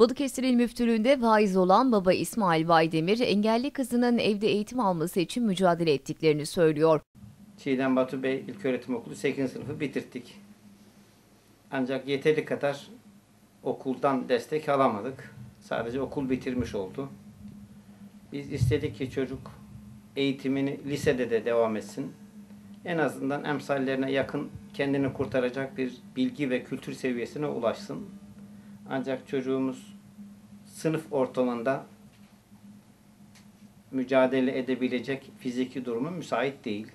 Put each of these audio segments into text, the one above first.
Balıkesir İl Müftülüğü'nde vaiz olan baba İsmail Baydemir, engelli kızının evde eğitim alması için mücadele ettiklerini söylüyor. Çiğdem Batu Bey İlköğretim Okulu 8. sınıfı bitirdik. Ancak yeteri kadar okuldan destek alamadık. Sadece okul bitirmiş oldu. Biz istedik ki çocuk eğitimini lisede de devam etsin. En azından emsallerine yakın kendini kurtaracak bir bilgi ve kültür seviyesine ulaşsın. Ancak çocuğumuz sınıf ortamında mücadele edebilecek fiziki durumu müsait değil.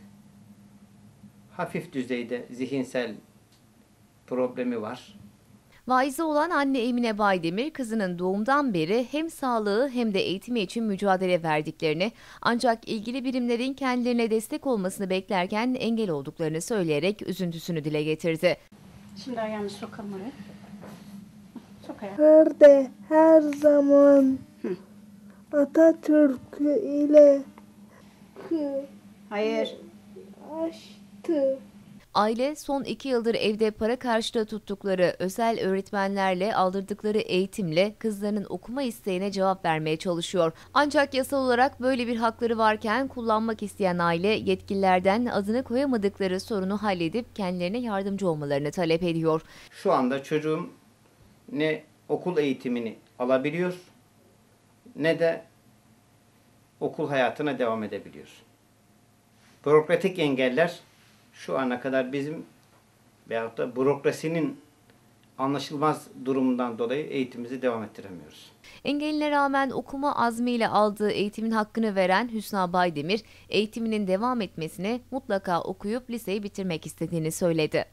Hafif düzeyde zihinsel problemi var. Vaizi olan anne Emine Baydemir, kızının doğumdan beri hem sağlığı hem de eğitimi için mücadele verdiklerini, ancak ilgili birimlerin kendilerine destek olmasını beklerken engel olduklarını söyleyerek üzüntüsünü dile getirdi. Şimdi ayağını sokalım oraya. Sok ayağı. Nerede her zaman Atatürk ile Hayır. açtı. Aile son iki yıldır evde para karşılığı tuttukları özel öğretmenlerle aldırdıkları eğitimle kızlarının okuma isteğine cevap vermeye çalışıyor. Ancak yasal olarak böyle bir hakları varken kullanmak isteyen aile yetkililerden adını koyamadıkları sorunu halledip kendilerine yardımcı olmalarını talep ediyor. Şu anda çocuğum ne okul eğitimini alabiliyor ne de okul hayatına devam edebiliyor. Bürokratik engeller şu ana kadar bizim veyahut da bürokrasinin anlaşılmaz durumundan dolayı eğitimimizi devam ettiremiyoruz. Engeline rağmen okuma azmiyle aldığı eğitimin hakkını veren Hüsna Baydemir, eğitiminin devam etmesini mutlaka okuyup liseyi bitirmek istediğini söyledi.